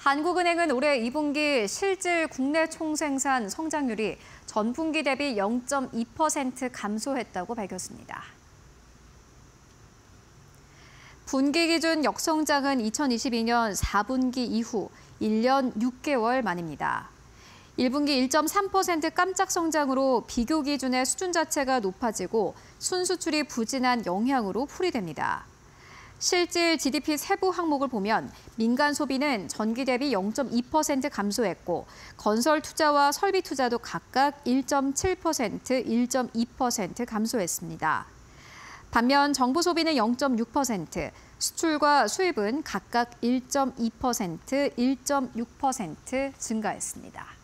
한국은행은 올해 2분기 실질 국내 총생산 성장률이 전분기 대비 0.2% 감소했다고 밝혔습니다. 분기 기준 역성장은 2022년 4분기 이후 1년 6개월 만입니다. 1분기 1.3% 깜짝 성장으로 비교 기준의 수준 자체가 높아지고 순수출이 부진한 영향으로 풀이됩니다. 실질 GDP 세부 항목을 보면 민간 소비는 전기 대비 0.2% 감소했고 건설 투자와 설비 투자도 각각 1.7%, 1.2% 감소했습니다. 반면 정부 소비는 0.6%, 수출과 수입은 각각 1.2%, 1.6% 증가했습니다.